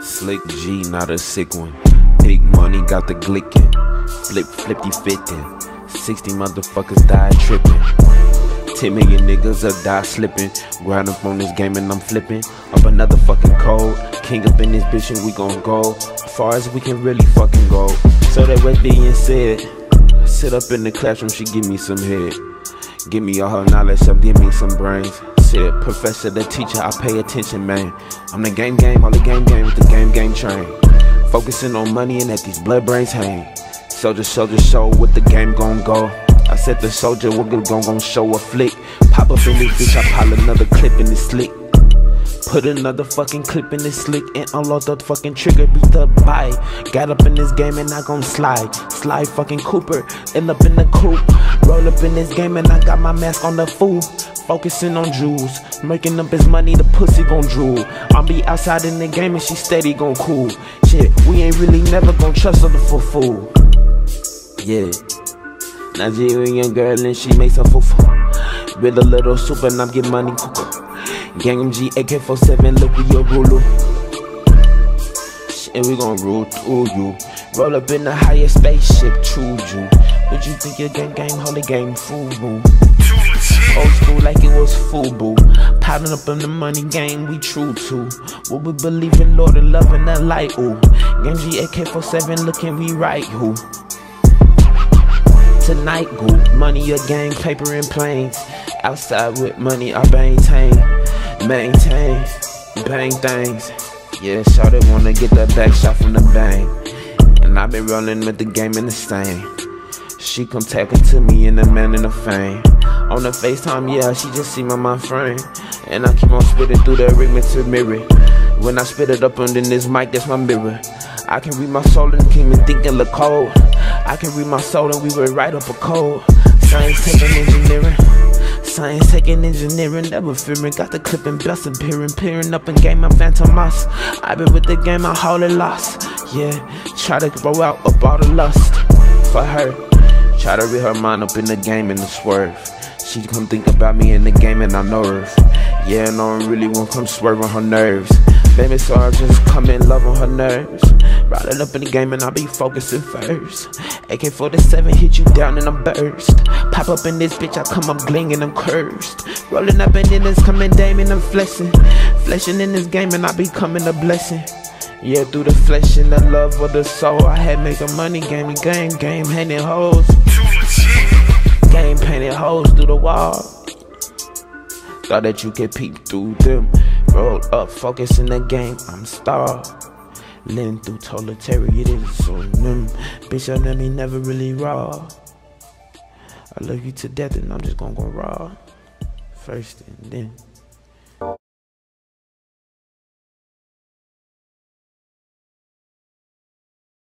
Slick G, not a sick one. Big money got the glickin'. Flip, flippy, fittin'. 60 motherfuckers die trippin'. 10 million niggas are die slippin'. Grind up on this game and I'm flippin'. Up another fucking code. King up in this bitch and we gon' go. As far as we can really fucking go. So that with being said. Sit up in the classroom, she give me some head. Give me all her knowledge, some give me some brains. Shit, professor, the teacher, I pay attention, man. I'm the game game, all the game game with the game game train. Focusing on money and that these blood brains hang. Soldier, soldier, show what the game gon' go. I said the soldier, we're gon' gon' show a flick. Pop up in this bitch, I pile another clip in this slick. Put another fucking clip in this slick and unload the fucking trigger, beat the bite. Got up in this game and I gon' slide. Slide fucking Cooper, end up in the coupe. Roll up in this game and I got my mask on the fool. Focusing on jewels, making up his money, the pussy gon' drool. I'll be outside in the game and she steady gon' cool. Shit, we ain't really never gon' trust her for fool. Yeah. Nigerian girl and she makes a fufu. With a little soup and I'm getting money cuckoo. Gang MG AK47, look we your Rulu. Shit, we gon' rule through you. Roll up in the highest spaceship, true you. What you think your gang game, holy game, fool boo. Old school like it was FUBU. Piling up in the money game, we true to. What we believe in, Lord, and love and that light, ooh. Gang G AK47, looking we right, who? Tonight, goop, money, a gang, paper, and planes. Outside with money, I maintain, maintain, bang things. Yeah, shawty wanna get that back shot from the bang. And i been rolling with the game in the same. She come talking to me in the man in the fame. On the FaceTime, yeah, she just see my mind frame. And I keep on spitting through the ring to mirror. When I spit it up under this mic, that's my mirror. I can read my soul and keep me thinking look cold. I can read my soul and we will write up a code. Science taking engineering. Science taking engineering, never fearing. Got the clip and best appearing. Peering up in game, I'm Phantom Moss. i been with the game, I hold it lost. Yeah, try to grow out up all the lust for her. Try to read her mind up in the game and the swerve. She come think about me in the game and I know her. Yeah, no one really won't come swerve on her nerves. Baby, so I just come in love on her nerves. Riding up in the game and I be focusing first. AK-47 hit you down and I'm burst. Pop up in this bitch, I come up gling and I'm cursed. Rolling up and then it's coming dame and I'm flexing. Fleshing in this game and I be coming a blessing. Yeah, through the flesh and the love of the soul, I had make a money game game, game, handing hoes. Painted holes through the wall. Thought that you could peek through them. Roll up, focus in the game, I'm star. Living through totalitarian, it is so nim. Bitch, I let me never really raw. I love you to death and I'm just gonna go raw. First and then.